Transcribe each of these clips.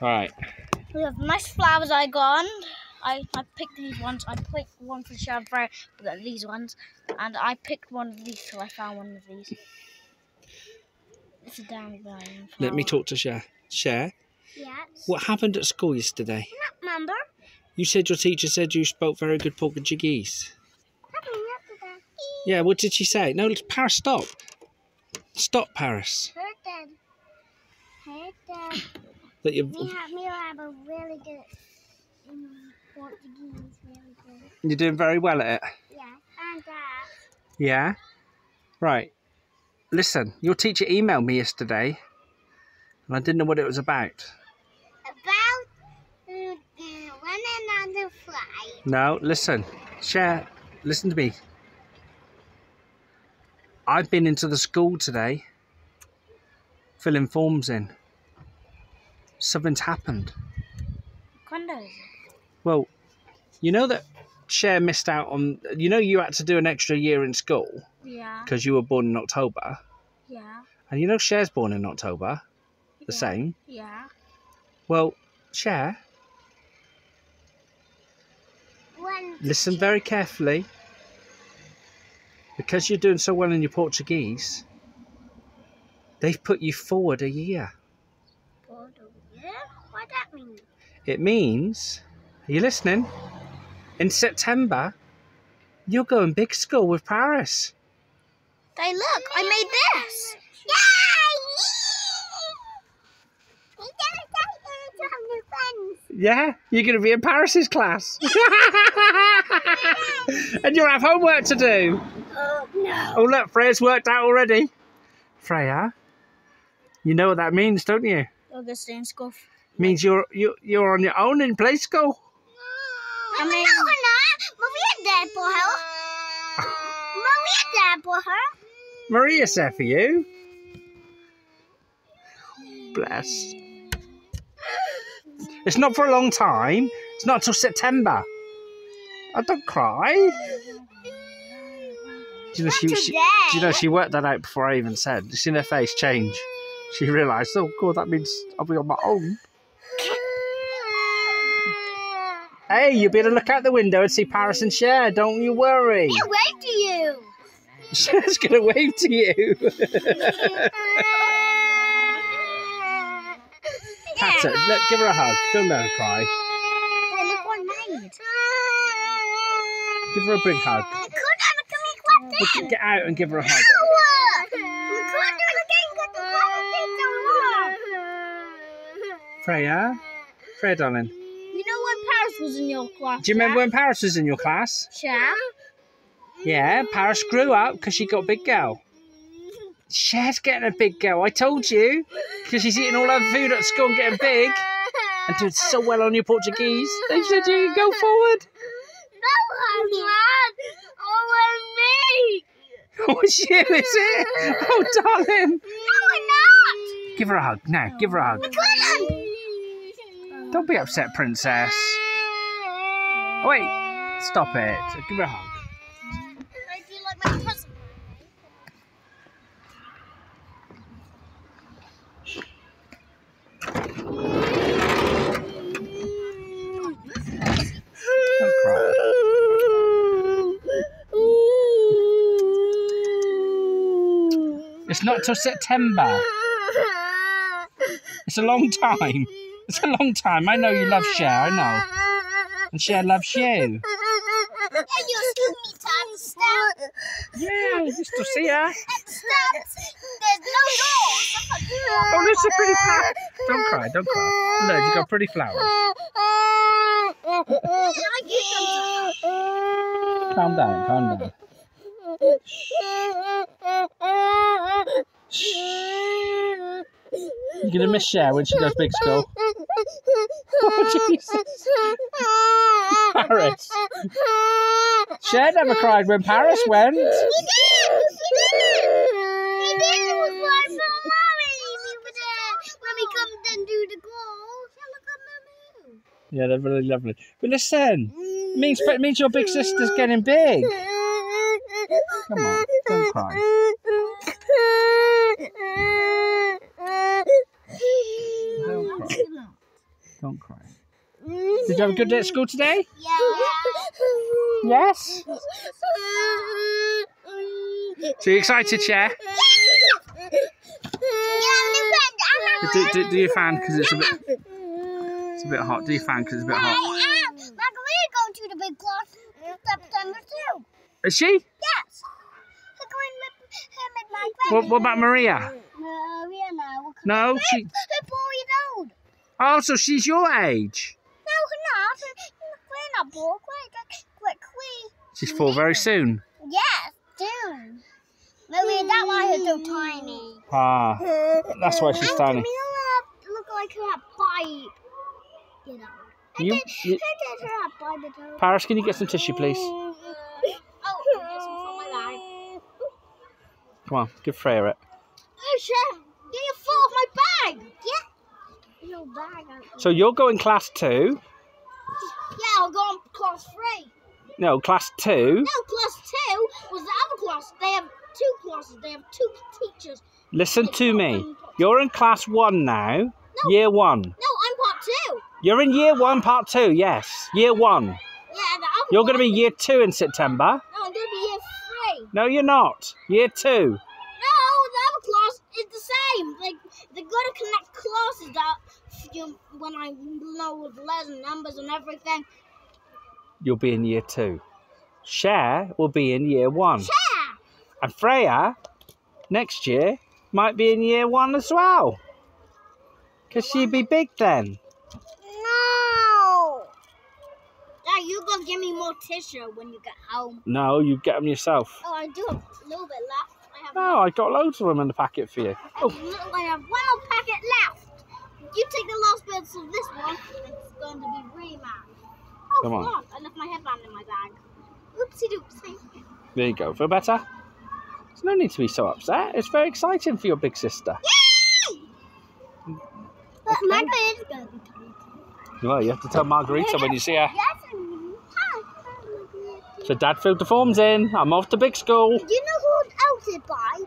Right. We have nice flowers I got. I, I picked these ones. I picked one for Chevrolet, but these ones. And I picked one of these till I found one of these. It's a dandelion Let me talk to Cher. Cher, Yes. what happened at school yesterday? Not Remember? You said your teacher said you spoke very good Portuguese. Yeah, what did she say? No, Paris, stop. Stop, Paris. Her dad. Her dad. That you Me have me have a really good um, Portuguese, really good. you're doing very well at it. Yeah. And dad. Yeah. Right. Listen, your teacher emailed me yesterday, and I didn't know what it was about. About uh, uh, running on the fly. No, listen, Cher. listen to me. I've been into the school today, filling forms in. Something's happened. Well, you know that Cher missed out on. You know you had to do an extra year in school Yeah. because you were born in October, Yeah. and you know Cher's born in October, the yeah. same. Yeah. Well, Cher, When listen very carefully. Because you're doing so well in your Portuguese, they've put you forward a year. What that mean? It means, are you listening? In September, you're going big school with Paris. Hey, look! I made this. Yeah, you're going to be in Paris's class. and you'll have homework to do. Oh no! Oh, look, Freya's worked out already. Freya, you know what that means, don't you? Augustine school. Means you're you, you're on your own in play school. I mean, no, we're not. Maria dad for her. Maria dad for her. Maria said for you. Bless. It's not for a long time. It's not till September. I don't cry. Do you know she, she, do you know she worked that out before I even said? You seen her face change? She realised, oh god, that means I'll be on my own. Hey, you better look out the window and see Paris and Cher. Don't you worry. Yeah, wave to you. Cher's gonna wave to you. Pat her. Look, give her a hug. Don't let her cry. Hey, look what I made. Give her a big hug. I could have a Look, Get out and give her a hug. Freya, Freya, darling. You know when Paris was in your class? Do you remember when Paris was in your class? Shaq? Yeah, Paris grew up because she got a big girl. Cher's getting a big girl. I told you, because she's eating all her food at school and getting big and doing so well on your Portuguese. They said you can go forward. No, I'm not. Oh, me. Oh, it's you, is it? Oh, darling. No, I'm not. Give her a hug now. Give her a hug. Don't be upset, princess. Wait. Stop it. Give her a hug. It's not till September. It's a long time. It's a long time. I know you love Cher. I know. And Cher loves you. And you need time to stop. Yeah, you to see her. Stop. There's no doors. Oh, there's a pretty flower. Don't cry. Don't cry. Look, you've got pretty flowers. I. Calm down. Calm down. You're gonna miss Cher when she goes big school. Oh, Jesus. Paris. Cher never cried when Paris went. He did! He did! He did! It was right from mommy when we come and do the goals. Look at mommy. Yeah, they're really lovely. But listen, it means it means your big sister's getting big. Come on, don't cry. Don't cry. Don't cry. Did you have a good day at school today? Yeah. Yes. So you excited, Cher? Do, do, do your fan because it's a bit it's a bit hot. Do you fan because it's a bit hot. Margarita going to the big class in September too. Is she? Yes. We're going with him and my What, what about Maria? Maria now. No, she. Four years old. Oh, so she's your age. No, we're not. We're not broke. We're, we're, we She's four very soon. Yes, soon. Maria, that's why she's so tiny. Ah, that's why she's tiny. Look like her five. You know. You, you, did her at five. at. Paris, can you get some tissue, please? Oh, get some from my bag. Come on, give Freya it. Oh, your foot off my bag. Yeah. Your bag. So you're going class two. Yeah, I'll go on class three. No, class two. No, class two was the other class. They have two classes. They have two teachers. Listen to me. You're in class one now. Year one. No, I'm part two. You're in year one, part two. Yes, year one. Yeah, the other You're going to be year two in September. No, I'm going to be year three. No, you're not. Year two. No, the other class is the same. Like they're going to connect classes that you, when I know with letters and numbers and everything. You'll be in year two. Cher will be in year one. Yeah. And Freya, next year, might be in year one as well. Because she'd be big then. No. Dad, you go give me more tissue when you get home. No, you get them yourself. Oh, I do have a little bit left. I. No, I got loads of them in the packet for you. Oh. I have one more packet left. You take the last bits of this one, and it's going to be reman. Oh, Come on. I left my headband in my bag. Oopsie doopsie. There you go. Feel better? There's no need to be so upset. It's very exciting for your big sister. Yay! But Margaret is going to be. Well, you have to tell Margarita when you see her. Yes, hi. So Dad filled the forms in. I'm off to big school. Do you know who else it by?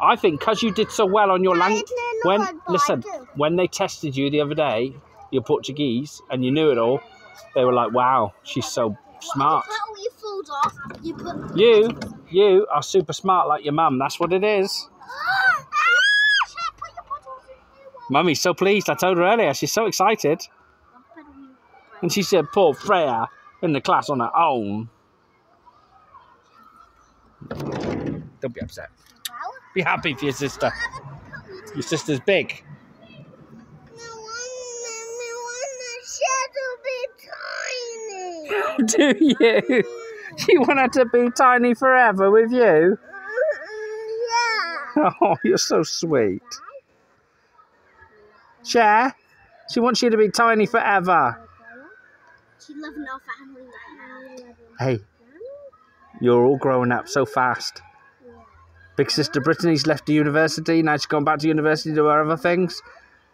I think because you did so well on your language. When listen, when they tested you the other day, your Portuguese, and you knew it all, they were like, "Wow, she's so smart." You cut all your folds off. You. You, you are super smart like your mum. That's what it is. Chef, put your bottles in here. Mummy's so pleased. I told her earlier. She's so excited, and she said, "Poor Freya in the class on her own." Don't be upset. Be happy for your sister. Your sister's big. Do you? You want her to be tiny forever with you? Oh, you're so sweet. Cher, she wants you to be tiny forever. She loves our family right now. Hey, you're all growing up so fast. Big sister Brittany's left the university. Now she's gone back to university to do her other things.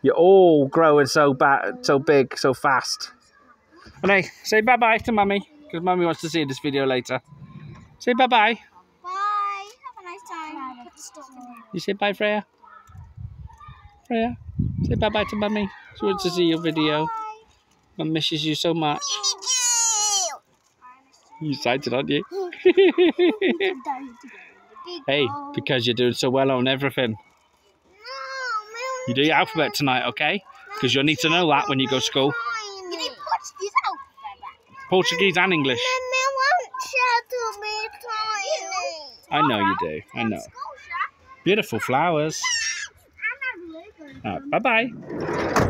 You're all growing so ba- so big, so fast. And hey, say bye bye to mummy because mummy wants to see this video later. Say bye bye. Bye. Have a nice time. Put the stuff in here. You say bye, Freya. Freya, say bye bye to mummy. She wants to see your video. Mum misses you so much. You excited, aren't you? hey, because you're doing so well on everything. You do your alphabet tonight, okay? Because you'll need to know that when you go to school. You need Portuguese out. Portuguese and English. I I know you do. I know. Beautiful flowers. Uh, bye bye.